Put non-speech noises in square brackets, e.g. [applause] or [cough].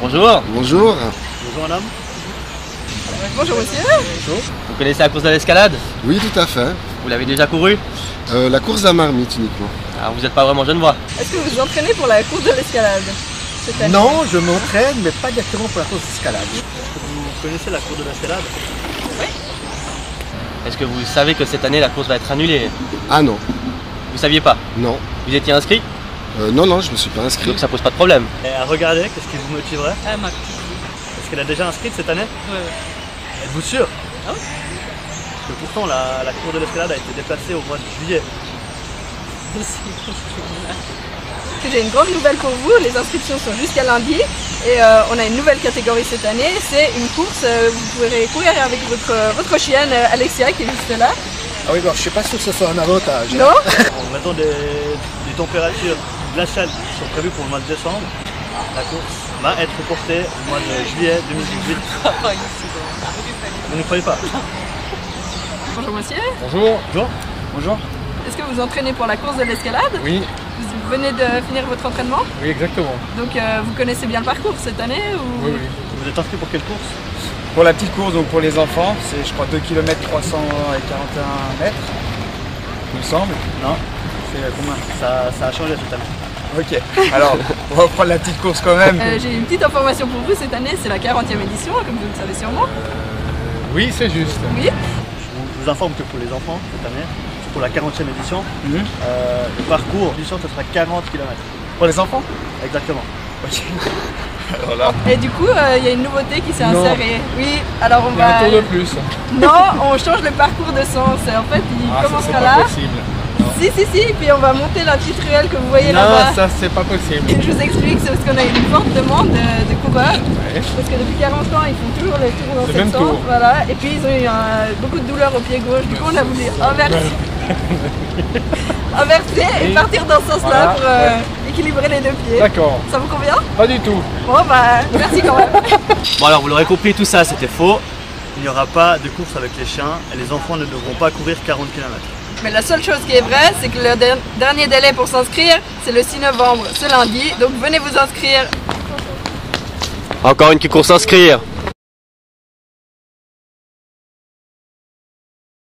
Bonjour. Bonjour. Bonjour madame. Bonjour monsieur. Bonjour. Vous connaissez la course de l'escalade? Oui, tout à fait. Vous l'avez déjà couru Euh, la course à marmite uniquement. Alors vous n'êtes pas vraiment genevois. Est-ce que vous vous entraînez pour la course de l'escalade cette année? Non, je m'entraîne, mais pas directement pour la course d'escalade. Vous connaissez la course de l'escalade? Oui. Est-ce que vous savez que cette année la course va être annulée? Ah non, Vous saviez pas? Non. Vous étiez inscrit? Euh, non, non, je me suis pas inscrit. Donc ça pose pas de problème. Et à regarder, qu'est-ce qui vous motiverait Ah, ma petite. Est-ce qu'elle a déjà inscrite cette année ouais. Êtes-vous sûr Ah oui. Parce que pourtant la, la cour de l'escalade a été déplacée au mois de juillet. [laughs] J'ai une grande nouvelle pour vous, les inscriptions sont jusqu'à lundi et euh, on a une nouvelle catégorie cette année, c'est une course, euh, vous pourrez courir avec votre, votre chienne Alexia qui est juste là. Ah oui, bon, je suis pas sûr que ce soit un avantage. Non [laughs] En mettant des, des températures glaciales qui sont prévues pour le mois de décembre, la course va être reportée au mois de juillet 2018. Vous ne croyez pas Bonjour monsieur, Bonjour. Bonjour. Bonjour. est-ce que vous vous entraînez pour la course de l'escalade Oui, Vous venez de finir votre entraînement, oui, exactement. donc euh, vous connaissez bien le parcours cette année ou... Oui, oui. Vous êtes inscrit pour quelle course Pour la petite course, donc pour les enfants, c'est je crois 2 km 341 mètres, il me semble. Non. Ça, ça a changé cette année. Ok, alors on va prendre la petite course quand même. Euh, J'ai une petite information pour vous cette année, c'est la 40e édition, comme vous le savez sûrement. Oui, c'est juste. Oui, Je vous informe que pour les enfants, cette année, pour la 40e édition, Mhm. euh, le parcours, l'édition, ce sera 40 km. Pour les enfants? Exactement. Ok. [laughs] Alors là, et du coup, euh, il y a une nouveauté qui s'est Non. insérée. Oui, alors on va... un tour de plus. Non, on change le parcours de sens. En fait, il Ah, commencera c'est là. pas possible. Si, si, si, puis on va monter la petite ruelle que vous voyez Non, là-bas. ça c'est pas possible. Et je vous explique, c'est parce qu'on a une forte demande de, de coureurs. Ouais. Parce que depuis 40 ans, ils font toujours le tour dans Le ce même sens. tour. Voilà. Et puis ils ont eu un- beaucoup de douleurs au pied gauche. Du coup, on a voulu inverser, [laughs] inverser et Et- partir dans ce sens-là Voilà, pour euh, équilibrer les deux pieds. D'accord, Ça vous convient? Pas du tout. Bon, bah, merci quand même. [laughs] Bon alors vous l'aurez compris, tout ça c'était faux. Il n'y aura pas de course avec les chiens et les enfants ne devront pas courir 40 km. Mais la seule chose qui est vraie, c'est que le der- dernier délai pour s'inscrire, c'est le 6 novembre, ce lundi. Donc venez vous inscrire Encore une qui course inscrire.